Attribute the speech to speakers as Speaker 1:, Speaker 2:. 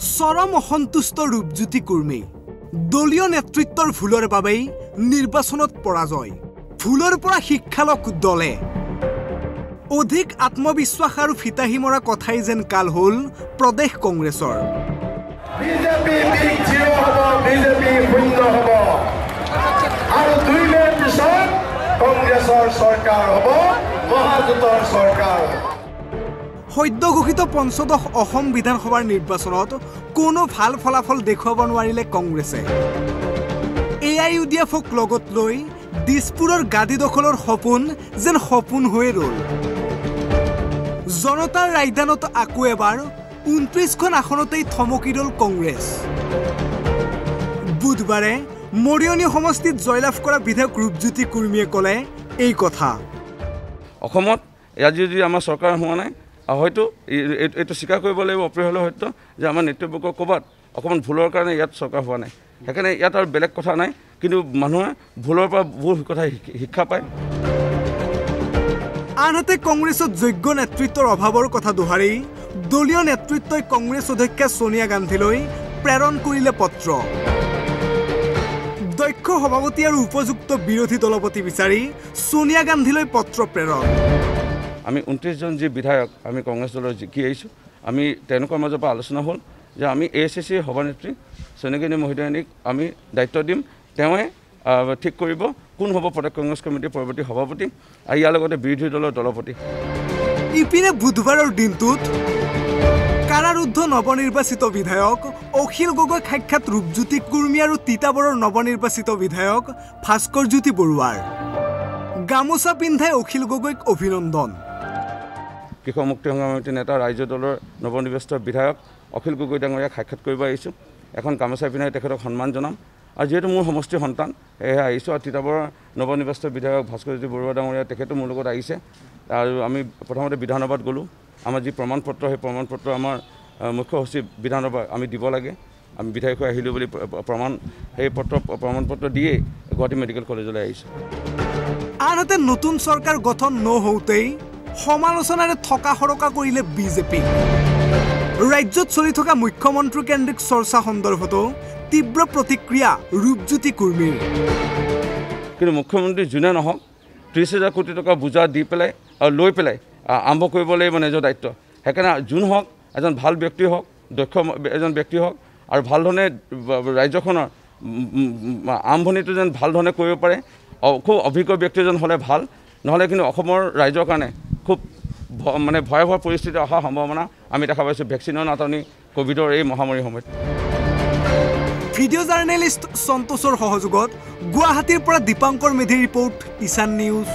Speaker 1: চৰম অসন্তুষ্ট ৰূপজ্যোতি কুৰ্মী। দলীয় নেতৃত্বৰ ভুলৰ বাবেই নিৰ্বাচনত পৰাজয়। ভুলৰ পৰা শিক্ষা লওক দলে। অধিক আত্মবিশ্বাস আৰু ফিতাহী মৰা কথাই যেন কাল হ'ল প্ৰদেশ কংগ্ৰেছৰ।
Speaker 2: চৰকাৰ।
Speaker 1: সদ্য ঘোষিত পঞ্চদশ অসম বিধানসভাৰ নিৰ্বাচনত কোনো ভাল ফলাফল দেখুৱাব নোৱাৰিলে কংগ্ৰেছে। এ আই ইউ ডি এফক লগত লৈ দিছপুৰৰ গাদী দখলৰ সপোন যেন সপোন হৈয়ে ৰ'ল। জনতাৰ ৰাজধানত আকৌ এবাৰ ঊনত্ৰিছখন আসনতেই থমকি ৰ'ল কংগ্ৰেছ। বুধবাৰে মৰিয়নী সমষ্টিত জয়লাভ কৰা বিধায়ক ৰূপজ্যোতি কুৰ্মীয়ে ক'লে এই কথা।
Speaker 3: অসমত ইয়াত যদি আমাৰ চৰকাৰ হোৱা নাই হয়তো এই- এই- এইটো স্বীকাৰ কৰিব লাগিব অপ্ৰিয় সত্য যে আমাৰ নেতৃবৰ্গ ক'ৰবাত অকণমান ভুলৰ কাৰণে ইয়াত চৰকাৰ হোৱা নাই। সেইকাৰণে ইয়াত আৰু বেলেগ কথা নাই কিন্তু মানুহে ভুলৰ পৰা বহুত কথা শিক- শিক্ষা পায়।
Speaker 1: আনহাতে কংগ্ৰেছত যোগ্য নেতৃত্বৰ অভাৱৰ কথা দোহাৰি দলীয় নেতৃত্বই কংগ্ৰেছ অধ্যক্ষা ছোনিয়া গান্ধীলৈ প্ৰেৰণ কৰিলে পত্ৰ। দক্ষ সভাপতি আৰু উপযুক্ত বিৰোধী দলপতি বিচাৰি ছোনিয়া গান্ধীলৈ পত্ৰ প্ৰেৰণ।
Speaker 3: আমি ঊনত্ৰিছজন যি বিধায়ক আমি কংগ্ৰেছ দলৰ জিকি আহিছোঁ আমি তেওঁলোকৰ মাজৰ পৰা আলোচনা হ'ল যে আমি এ এছ এছ চিৰ সভানেত্ৰী সোণাগিনী মহোদয়নীক আমি দায়িত্ব দিম। তেওঁৱে ঠিক কৰিব কোন হ'ব প্ৰদেশ কংগ্ৰেছ কমিটিৰ পৰৱৰ্তী সভাপতি আৰু ইয়াৰ লগতে বিৰোধী দলৰ দলপতি।
Speaker 1: ইপিনে বুধবাৰৰ দিনটোত কাৰাৰুদ্ধ নৱনিৰ্বাচিত বিধায়ক অখিল গগৈ সাক্ষাৎ ৰূপজ্যোতি কুৰ্মী আৰু তিতাবৰৰ নৱনিৰ্বাচিত বিধায়ক ভাস্কৰ জ্যোতি বৰুৱাৰ। গামোচা পিন্ধাই অখিল গগৈক অভিনন্দন।
Speaker 3: কৃষক মুক্তি সংগ্ৰামী নেতা ৰাজ্য দলৰ নৱনিৰ্বাচিত বিধায়ক অখিল গগৈ ডাঙৰীয়াক সাক্ষাৎ কৰিব আহিছোঁ। এখন গামোচা পিন্ধাই তেখেতক সন্মান জনাম। আৰু যিহেতু মোৰ সমষ্টিৰ সন্তান সেয়েহে আহিছোঁ। আৰু তিতাবৰৰ নৱনিৰ্বাচিত বিধায়ক ভাস্কৰজ্যোতি বৰুৱা ডাঙৰীয়া তেখেতো মোৰ লগত আহিছে। আৰু আমি প্ৰথমতে বিধানসভাত গ'লোঁ। আমাৰ যি প্ৰমাণ পত্ৰ সেই প্ৰমাণ পত্ৰ আমাৰ মুখ্য সচিব বিধানসভা আমি দিব লাগে। আমি বিধায়ক হৈ আহিলোঁ বুলি প্ৰ- প্ৰমাণ। সেই পত্ৰ প্ৰমাণ পত্ৰ দিয়েই গুৱাহাটী মেডিকেল কলেজলৈ আহিছোঁ।
Speaker 1: আনহাতে নতুন চৰকাৰ গঠন নহওঁতেই সমালোচনাৰে থকা সৰকা কৰিলে বিজেপি। ৰাজ্যত চলি থকা মুখ্যমন্ত্ৰীকেন্দ্ৰিক চৰ্চা সন্দৰ্ভতো তীব্ৰ প্ৰতিক্ৰিয়া ৰূপজ্যোতি কুৰ্মীৰ।
Speaker 3: কিন্তু মুখ্যমন্ত্ৰী যোনে নহওক ত্ৰিছ হাজাৰ কোটি টকা বোজা দি পেলাই আৰু লৈ পেলাই আৰম্ভ কৰিব লাগিব নিজৰ দায়িত্ব। সেইকাৰণে যোন হওক এজন ভাল ব্যক্তি হওক দক্ষ এজন ব্যক্তি হওক আৰু ভাল ধৰণে ৰাজ্যখনৰ আৰম্ভণিটো যেন ভাল ধৰণে কৰিব পাৰে খুব অভিজ্ঞ ব্যক্তি এজন হ'লে ভাল নহ'লে কিন্তু অসমৰ ৰাইজৰ কাৰণে খুব মানে ভয়াৱহ পৰিস্থিতি অহাৰ সম্ভাৱনা আমি দেখা পাইছোঁ ভেকচিনৰ নাটনি ক'ভিডৰ এই মহামাৰীৰ সময়ত।
Speaker 1: ভিডিঅ' জাৰ্নেলিষ্ট সন্তোষৰ সহযোগত গুৱাহাটীৰ পৰা দীপাংকৰ মেধিৰ ৰিপৰ্ট ঈশান নিউজ।